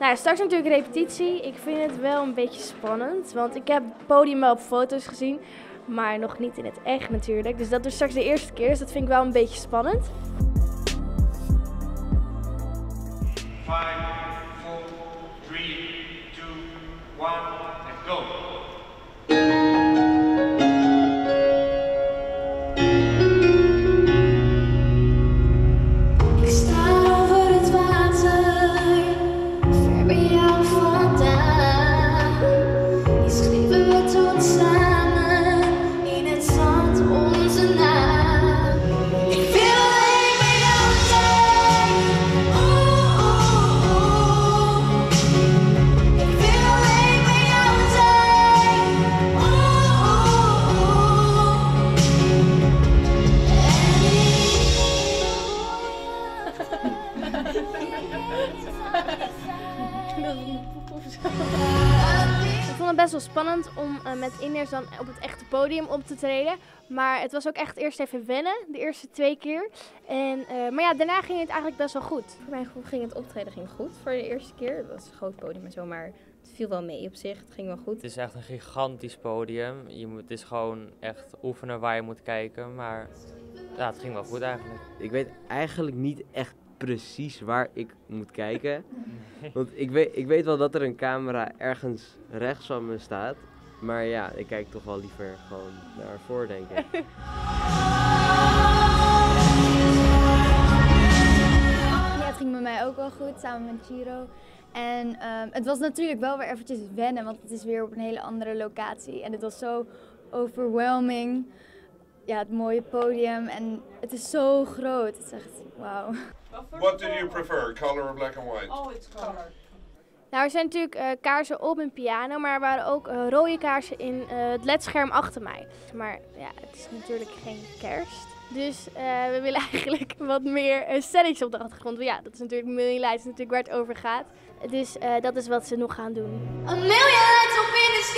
Nou, straks natuurlijk repetitie. Ik vind het wel een beetje spannend, want ik heb het podium op foto's gezien, maar nog niet in het echt natuurlijk. Dus dat is straks de eerste keer, dus dat vind ik wel een beetje spannend. 5, Ik vond het best wel spannend om eh, met Iners dan op het echte podium op te treden. Maar het was ook echt eerst even wennen, de eerste twee keer. En, eh, maar ja, daarna ging het eigenlijk best wel goed. Voor mijn gevoel ging het optreden ging goed voor de eerste keer. Het was een groot podium en zo, maar het viel wel mee op zich. Het ging wel goed. Het is echt een gigantisch podium. Je moet, het is gewoon echt oefenen waar je moet kijken. Maar ja, het ging wel goed eigenlijk. Ik weet eigenlijk niet echt precies waar ik moet kijken. Want ik weet, ik weet wel dat er een camera ergens rechts van me staat. Maar ja, ik kijk toch wel liever gewoon naar voor, denk ik. Ja, het ging met mij ook wel goed, samen met Giro. En ehm, het was natuurlijk wel weer eventjes wennen, want het is weer op een hele andere locatie. En het was zo overwhelming. Ja, het mooie podium en het is zo groot. Het is echt wauw. What did you prefer, color or black and white? Nou, er zijn natuurlijk eh, kaarsen op een piano, maar er waren ook eh, rode kaarsen in eh, het ledscherm achter mij. Maar ja, het is natuurlijk geen kerst. Dus eh, we willen eigenlijk wat meer uh, op de achtergrond. Want ja, dat is natuurlijk Million Lights, natuurlijk waar het over gaat. Dus eh, dat is wat ze nog gaan doen. A million lights up in the.